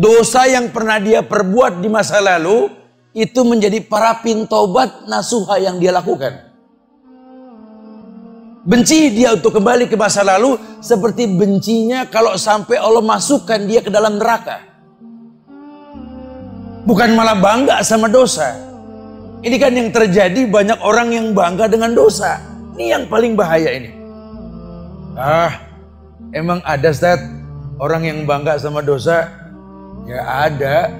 Dosa yang pernah dia perbuat di masa lalu itu menjadi para pintobat nasuha yang dia lakukan. Benci dia untuk kembali ke masa lalu seperti bencinya kalau sampai Allah masukkan dia ke dalam neraka. Bukan malah bangga sama dosa. Ini kan yang terjadi banyak orang yang bangga dengan dosa. Ini yang paling bahaya ini. Ah, emang ada Ustaz orang yang bangga sama dosa Ya ada.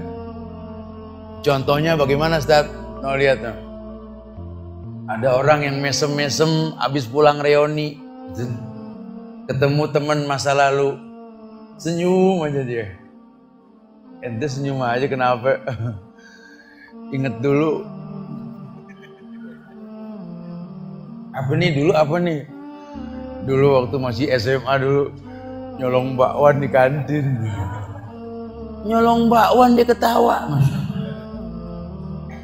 Contohnya bagaimana Ustaz? No lihat no. Ada orang yang mesem-mesem habis pulang reuni. Ketemu teman masa lalu. Senyum aja dia. Ente senyum aja kenapa? Ingat dulu. Apa nih dulu apa nih? Dulu waktu masih SMA dulu nyolong bakwan di kantin nyolong bakwan dia ketawa.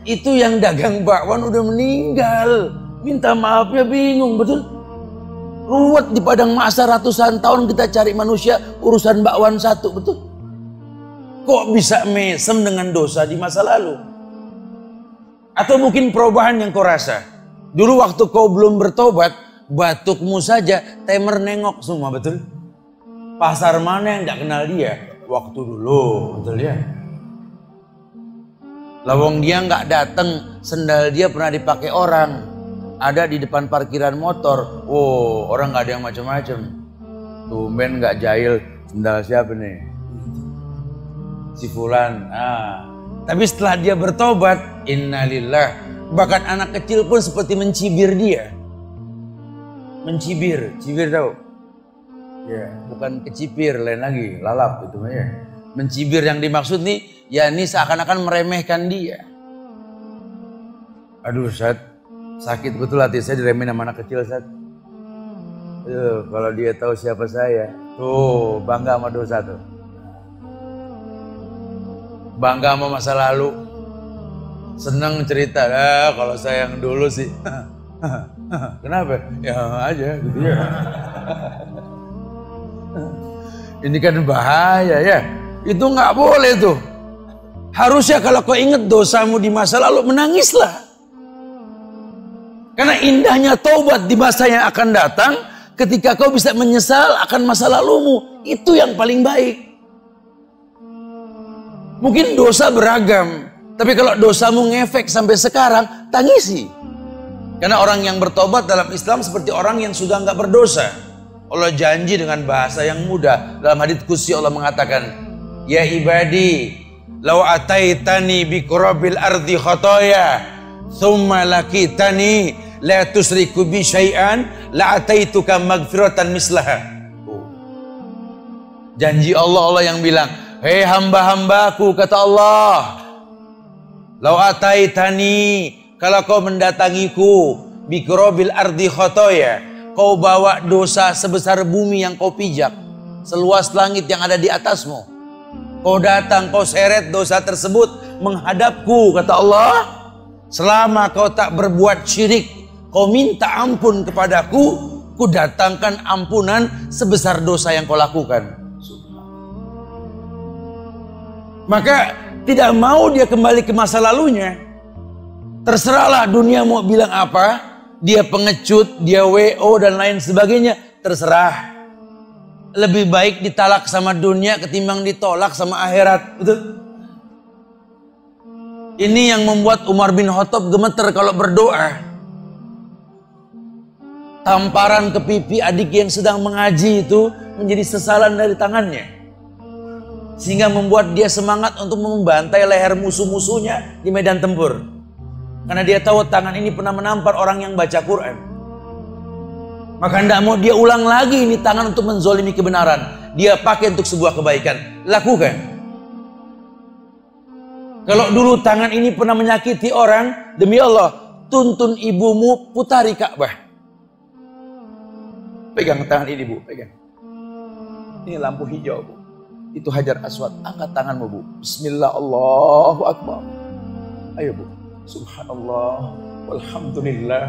Itu yang dagang bakwan udah meninggal. Minta maafnya bingung, betul? Ruwet di padang masa ratusan tahun kita cari manusia urusan bakwan satu, betul? Kok bisa mesem dengan dosa di masa lalu? Atau mungkin perubahan yang kau rasa? Dulu waktu kau belum bertobat, batukmu saja temer nengok semua, betul? Pasar mana yang gak kenal dia? waktu dulu, betul ya? Lawang dia nggak datang, sendal dia pernah dipakai orang. Ada di depan parkiran motor. Wow, orang nggak ada yang macam-macam. Tumben nggak jahil, sendal siapa nih? Si Fulan. Ah. Tapi setelah dia bertobat, innalillah. Bahkan anak kecil pun seperti mencibir dia. Mencibir, cibir tahu? Ya, bukan kecipir lain lagi, lalap itu ya. Mencibir yang dimaksud nih, ya ini seakan-akan meremehkan dia. Aduh, Sat, sakit betul hati saya diremehin sama anak kecil, Sat. Aduh, kalau dia tahu siapa saya, tuh bangga sama dosa tuh. Bangga sama masa lalu. Seneng cerita, ah, kalau saya yang dulu sih. Kenapa? Ya aja gitu ya. Ini kan bahaya ya. Itu nggak boleh tuh. Harusnya kalau kau ingat dosamu di masa lalu menangislah. Karena indahnya taubat di masa yang akan datang ketika kau bisa menyesal akan masa lalumu. Itu yang paling baik. Mungkin dosa beragam. Tapi kalau dosamu ngefek sampai sekarang, tangisi. Karena orang yang bertobat dalam Islam seperti orang yang sudah nggak berdosa. Allah janji dengan bahasa yang mudah. Dalam hadits kursi Allah mengatakan, Ya ibadi, lau ataitani bi kurabil ardi khotoya, thumma lakitani la tusriku bi syai'an, la ataituka magfiratan mislaha. Janji Allah Allah yang bilang, Hei hamba-hambaku, kata Allah, lau ataitani, kalau kau mendatangiku, bi kurabil ardi khotoya, kau bawa dosa sebesar bumi yang kau pijak, seluas langit yang ada di atasmu. Kau datang, kau seret dosa tersebut menghadapku, kata Allah. Selama kau tak berbuat syirik, kau minta ampun kepadaku, ku datangkan ampunan sebesar dosa yang kau lakukan. Maka tidak mau dia kembali ke masa lalunya. Terserahlah dunia mau bilang apa, dia pengecut, dia WO dan lain sebagainya, terserah. Lebih baik ditalak sama dunia ketimbang ditolak sama akhirat. Betul? Ini yang membuat Umar bin Khattab gemeter kalau berdoa. Tamparan ke pipi adik yang sedang mengaji itu menjadi sesalan dari tangannya. Sehingga membuat dia semangat untuk membantai leher musuh-musuhnya di medan tempur. Karena dia tahu tangan ini pernah menampar orang yang baca Quran. Maka tidak mau dia ulang lagi ini tangan untuk menzolimi kebenaran. Dia pakai untuk sebuah kebaikan. Lakukan. Kalau dulu tangan ini pernah menyakiti orang, demi Allah, tuntun ibumu putari Ka'bah. Pegang tangan ini bu, pegang. Ini lampu hijau bu. Itu hajar aswad. Angkat tanganmu bu. Bismillah Allahu Akbar. Ayo bu. Subhanallah, walhamdulillah,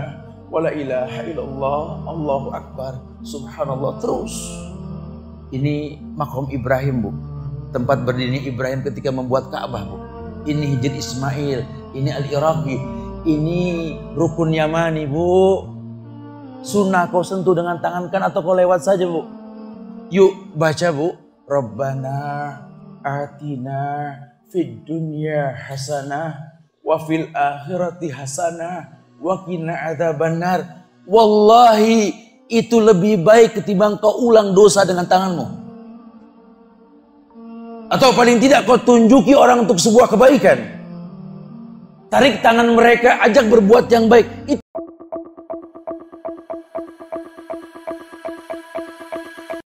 wala ilaha illallah, Allahu Akbar, Subhanallah terus. Ini makom Ibrahim bu, tempat berdiri Ibrahim ketika membuat Ka'bah bu. Ini Hijr Ismail, ini Al Iraqi, ini Rukun Yamani bu. Sunnah kau sentuh dengan tangan kan atau kau lewat saja bu. Yuk baca bu. Rabbana atina fid dunya hasanah wa fil akhirati hasanah wa qina adzabannar. Wallahi itu lebih baik ketimbang kau ulang dosa dengan tanganmu. Atau paling tidak kau tunjuki orang untuk sebuah kebaikan. Tarik tangan mereka, ajak berbuat yang baik.